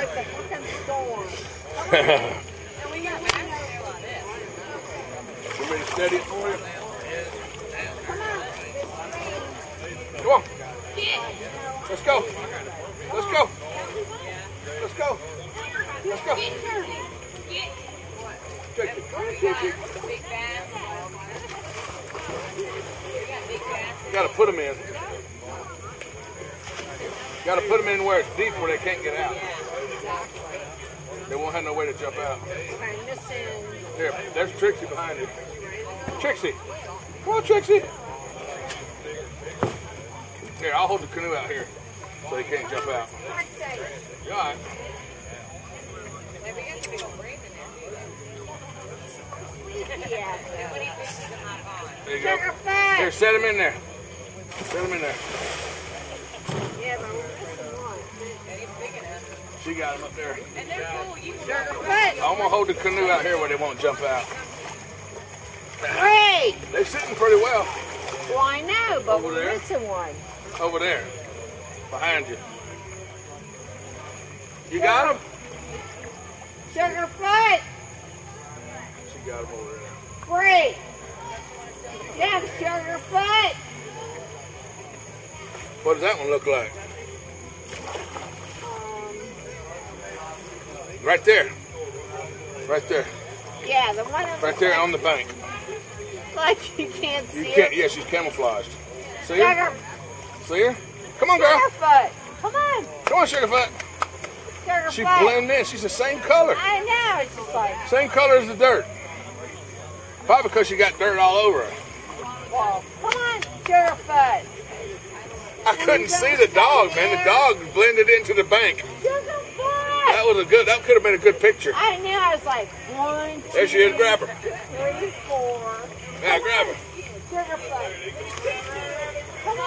like the fucking storm. And we got back there like this. Want me to steady it for you? Come on. Let's go. Let's go. Let's go. Let's go. Take it. Big bass. Big bass. Got to put them in. Got to put them in where it's deep where they can't get out. They won't have no way to jump out. Here, there's Trixie behind you. Trixie. Come on, Trixie. Here, I'll hold the canoe out here so he can't jump out. You all right? And we got some big old bream in there. Yeah. How many fishes in my pond? There you go. Here, set him in there. Set him in there. Yeah, but we're missing one. And he's big enough. She got him up there. And they're cool. You can Sugar. I'm gonna hold the canoe out here where they won't jump out. Great. They're sitting pretty well Well, I know, but Over we're there? missing one. over there, behind you. You got him? Sugar foot. She got him over there. Great. Yeah, sugar foot. What does that one look like? Right there. Right there. yeah, the one on Right there on the bank. like you can't see You can't. it. Yeah, she's camouflaged. See her? See her? Come on, girl. sugar foot. Come on, Come on, Sugarfoot. sugar She blending in. She's the same color. I know. It's just like, Same color as the dirt. Probably because she got dirt all over her. well, come on, Sugarfoot. I couldn't see the dog, man. The dog blended into the bank. Sugar That was a good. That could have been a good picture. I knew. I was like one, two, There she is. Grab her. three, four. Yeah, grab her. Sugar foot. Come on.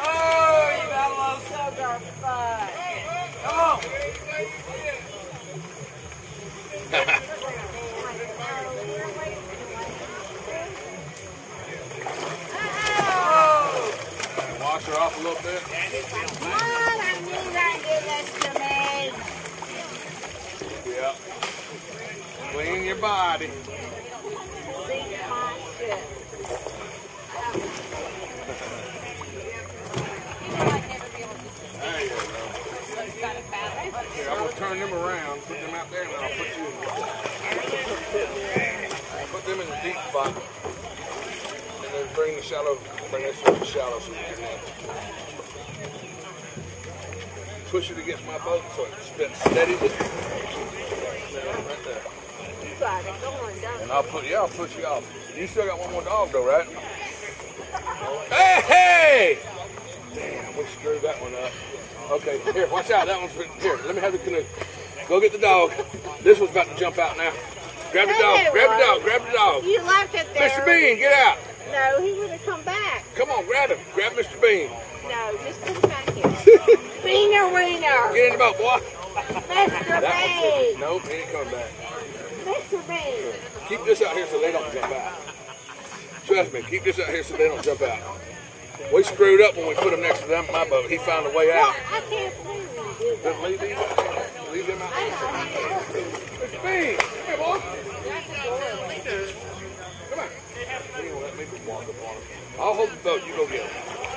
Oh, you got a little Sugar foot. Come on. Wash her off a little bit. Come on, I need that. Give this to me. Yeah. Clean your body. To. Here, I'm gonna turn them around, put them out there, and I'll put you in. Put them in the deep spot, and then bring the shallow, bring this to the shallow so you can uh, push it against my boat so it's st- steady. Right there. You got it going, don't And I'll put, yeah, I'll push you off. You still got one more dog though, right? Hey, hey! Damn, we screwed that one up. Okay, here, watch out. That one's here. Let me have the canoe. Go get the dog. This one's about to jump out now. Grab the dog. Grab the dog. Grab the dog. You left it there. Mr. Bean, get out. No, he would have come back. Come on, grab him. Grab Mr. Bean. No, just put him back here. Beaner wiener. Get in the boat, boy. Mr. That Bean. Nope, he ain't coming back. Mr. Bean. Keep this out here so they don't jump out. Trust me, keep this out here so they don't jump out. We screwed up when we put him next to them, my boat. He found a way out. I can't believe you did that. Just leave these out. Leave them out there. Mr. Bean, come here, boy. Come on. He won't let me walk up on him. I'll hold the boat. You go get him.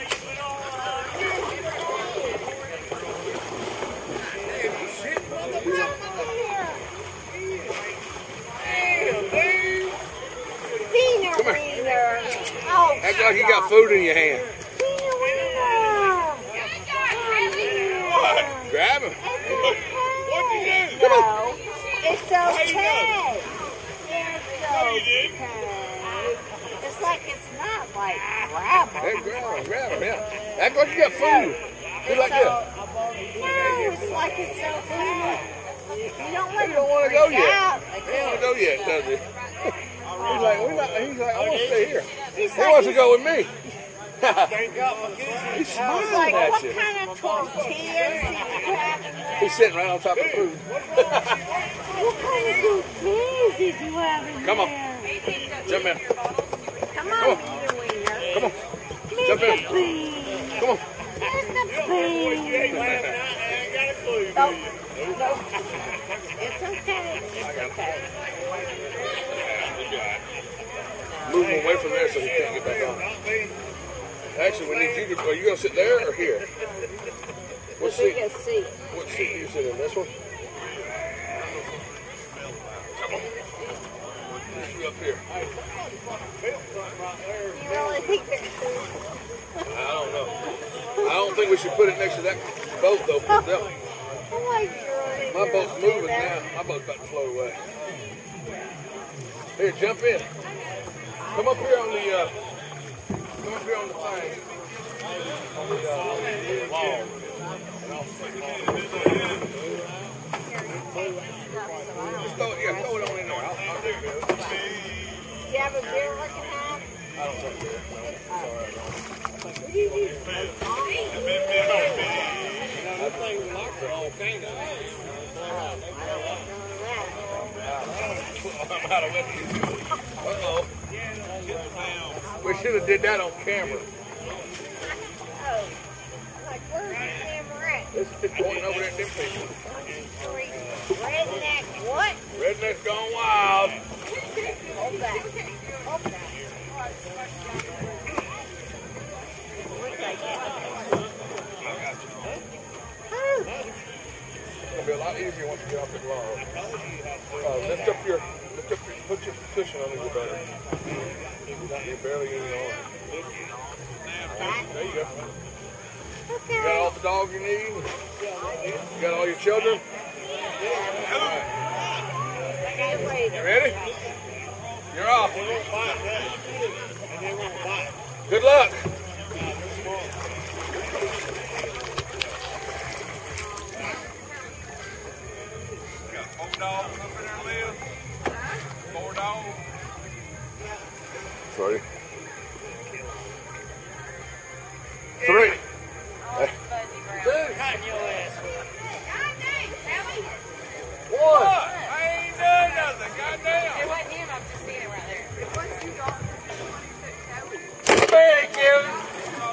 Beaner Come here. wiener. Oh, Act like you got food in your hand. What? Grab him. What'd you do? No, it's okay. It's okay. It's like it's not like grab him. grab him. Grab him. Yeah. Act like you got food. Do like this. No, it's like it's okay. You don't want to go yet. He don't want to go yet, does he? He's like, we're not, he's like, I want to stay here. He's He like, wants to go with me. he's he's smiling like, at what you. kind of tortillas he He's sitting right on top of the food. What kind of tortillas is you having Come on. there? Jump in. Come on, Peter Wiener. Come on. Jump in. Mr. Come on. Mr. Bean. Oh, no. It's okay. It's okay. Move him away from there so he can't get back on. Actually, we need you to. Are you gonna sit there or here? What seat? seat. What seat do you sit in? This one? Come on. You up here. You really think? I don't know. I don't think we should put it next to that boat though. that- Oh my God. My boat's moving now. My boat's about to float away. Here, jump in. Come up here on the uh, come up here on the thing. On the, uh, wall. Just throw it, yeah, throw it on in there. I'll, I'll take care it. Do you have a beer I can have? I don't take care no. I don't. What do you do? That thing's locked all kind of. I'm out of whiskey. Uh-oh. We should have did that on camera. Oh. Like, where's the camera at? It's, it's pointing over there at them people. Redneck what? Redneck's gone wild. Hold back. Hold back. Look like It's gonna be a lot easier once you get off the log. Uh, lift up your, lift up your, put your cushion under your belly. You got your belly in your arm. There you go. You got all the dog you need. You got all your children. All right. See you You later. ready? You're off. Good luck. Got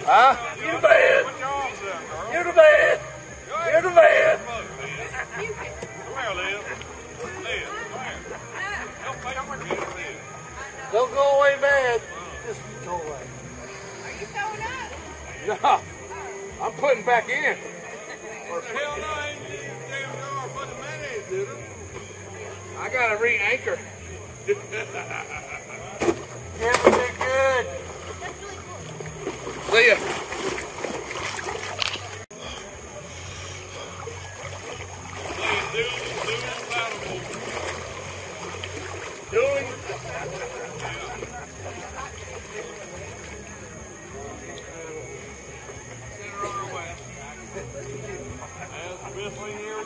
Here, Liz. Liz, come here. Don't play with me, Liz. Don't go away mad. Just go away. No, I'm putting back in. Hell no, I ain't damn jar fucking mayonnaise, did it? I gotta re-anchor. Everything good. See ya.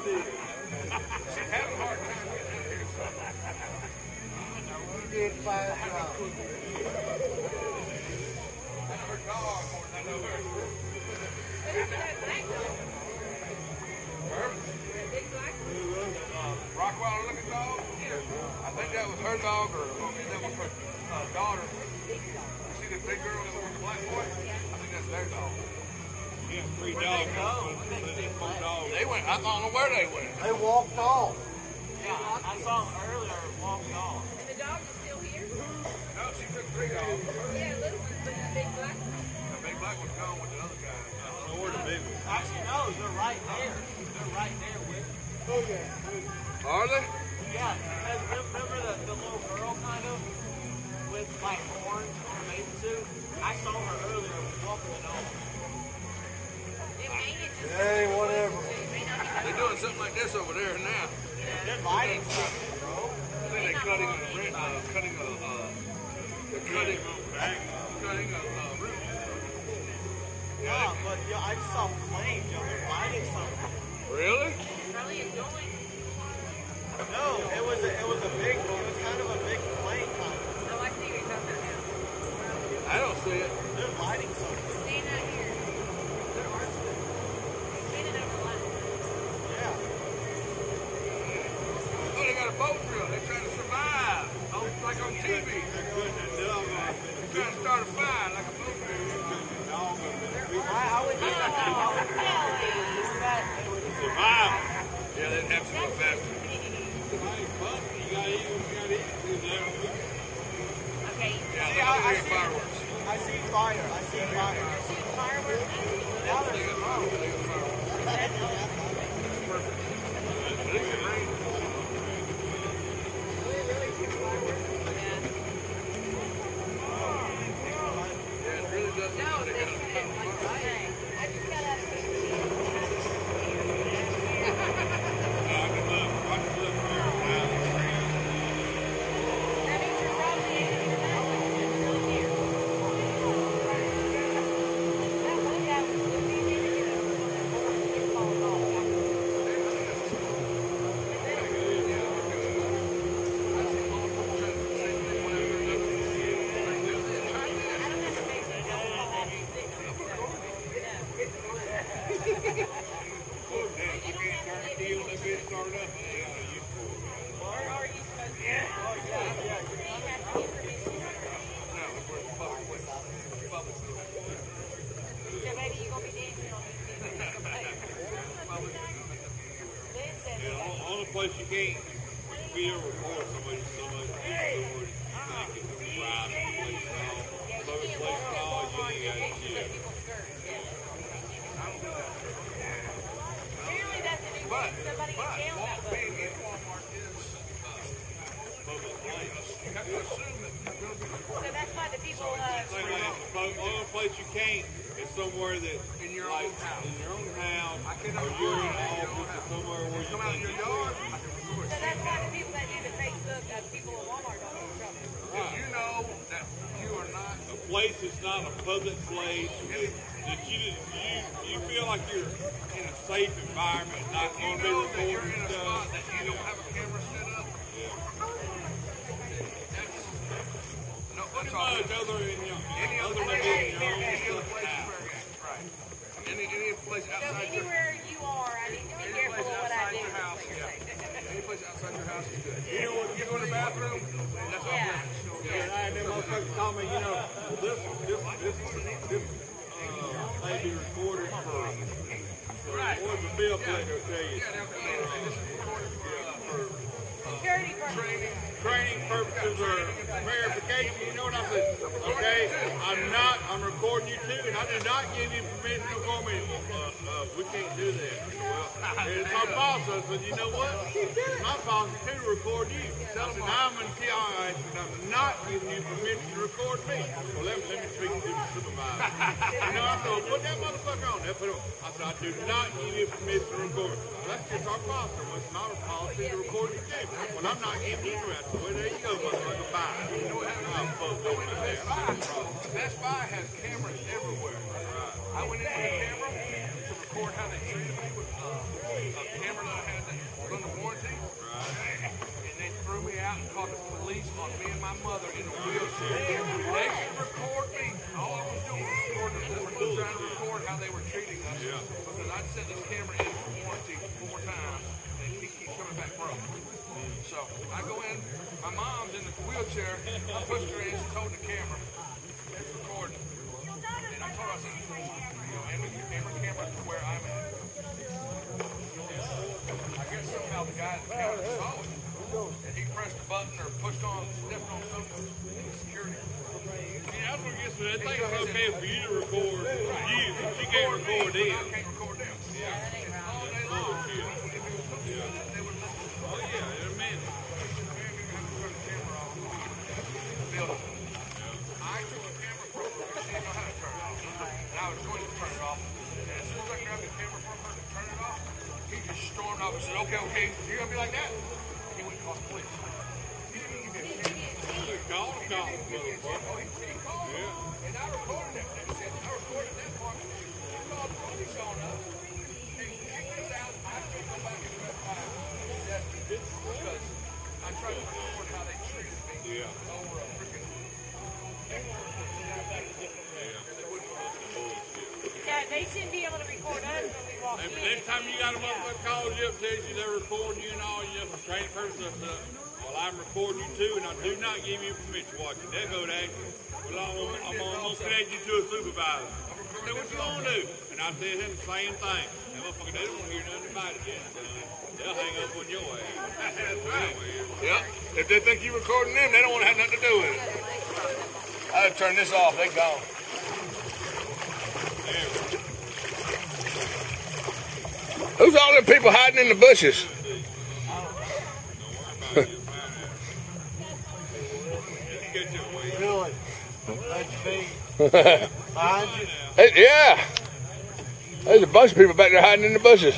Did. She's having a hard time getting out here, so. You did fine job. Rockwell looking dog? I think that was her dog or I mean, that was her uh, daughter. You see the big girl that was the black boy? I think that's their dog. Yeah, three dogs. Four dogs. They went, I don't know where they went. They walked off. Yeah, I, I saw them earlier walking off. And the dog is still here? No, she took three dogs. Yeah, little one, but the big black one. The big black one's with the other guy. I don't know where the big one. Actually, no, they're right there. They're right there with. Are they? Yeah, because remember the, the little girl kind of with like horns on her bathing suit? I saw her earlier walking the dog. Hey, whatever. They're doing something like this over there now. They're lighting something. I think they're cutting a, uh, cutting a, uh, they're cutting, cutting a, uh, root. Yeah, but yeah, I just saw flames. Yo, they're lighting something. Really? Probably enjoying. No, it was a, it was a big, it was kind of a big flame. Kind of. Oh, I see what you're talking about I don't see it. They're lighting something. now. Stand out here. Standing over the line. Yeah. Oh, they got a boat drill. They're trying to survive. Oh, like on TV. They're trying to start a fire like a boat drill. I, I would do that. I would do that. They would Survival. have to go faster. Hey, fuck, you gotta eat what you gotta eat. You know? Okay. Yeah, See, they're I, I gonna get see, fireworks. I see fire. I see fire. See fireworks? Now there's smoke. Yeah, it really does. No, they said, I just got out of I can look, I can look there now. That means you're probably in your mouth. Here. That one guy was looking at it, you know, falling off. Where are you supposed to go? So maybe you're gonna be dancing on YouTube. Listen, Place you can't video record somebody, somebody, somebody, naked, ride, place and all. Public place and all, you ain't got shit. Apparently that's a new thing. Somebody in jail got booked. So that's why the people, uh, Like, like, the only place you can't is somewhere that, in your own house, in your own house, or you're in an office or somewhere where you think you can. so that's why the people that do the Facebook, uh, people at Walmart don't get in trouble. You know that you are not. A place is not a public place, that you, you, you feel like you're in a safe environment, not You going to be know that you're in a spot that you don't have a camera set up. That's no. That's all. much other than, you know, Any other other than place, being your any own other stuff place is now. fair game. Right. Any any place So outside your anywhere you are, I need to be any careful place of what I outside do. your is house, what you're yeah. saying. Any place outside your house is good. You know, you go to the bathroom, that's all. Yeah. Yeah, and then motherfuckers call me, you know, well, this, this, this, this, uh, may be recorded for, for, what's the bill plate they'll tell you? Yeah, they'll come in and say, this is recorded for, uh, for Security purposes. Training purposes or verification, you know what I said? Okay, I'm not, I'm recording you too, and I did not give you permission to record me. Uh, uh, we can't do that. Well, it's my boss, said, you know what? It's my policy too to record you. So I said, I'm in TRI, and I'm not giving you permission to record me. Well, let me, let me speak to the supervisor. You know, I said, put that motherfucker on. I said, I do not give you permission to record. Well, that's just our. Well, it's not a policy to record you too. Well, I'm not giving you that. Well, there you go, motherfucker. Bye. You know what I'm supposed to Best Buy has cameras everywhere. I went in with a camera to record how they treated me with uh, a camera that I had that was under warranty. And they threw me out and called the police on me and my mother in a wheelchair. They could record me. All I was doing was recording, was trying to record how they were treating us. Because I'd set this camera in for warranty four times and he keeps coming back broke. So I go in, my mom's in the wheelchair, I in, she's holding the camera, it's recording. And I told her, I said, you know, Emma, Emma camera to where I'm at. I guess somehow the guy at the counter saw it. And he pressed the button or pushed on, stepped on something in security. Yeah, gets me. They think it's okay for you to record you, but you can't record them. Yeah. All day long. If it was something that they would listen to. Oh, yeah, in a minute. I took the camera from her because she didn't know how to turn it off. And I was going to turn it off. And as soon as I grabbed the camera from her to turn it off, he just stormed off and said, okay, okay, you're going to be like that? He went and called the police. He didn't even get it. Call, call, motherfucker. Oh, he, he called me. And I recorded that. And he said, I recorded that part. He called the police on us. He check this out. I have to go back and verify that because I tried to record how they treated me Yeah. over a freaking Yeah, they shouldn't be able to record us when we walk Hey, in. next time you got a motherfucker calls you up, tells you they're recording you and all, you know, for training purposes, and stuff. Well, I'm recording you too, and I do not give you permission to watch it. They go to action. Well, I'm gonna, I'm gonna, I'm gonna connect you to a supervisor. Then what you gonna do? And I tell him the same thing. That motherfucker, they don't want to hear nothing about it. Then, son. They'll hang up on your ass. Yep. If they think you're recording them, they don't want to have nothing to do with it. I turn this off. They gone. Who's all them people hiding in the bushes? Really? That's me. Behind you? Hey, yeah. There's a bunch of people back there hiding in the bushes.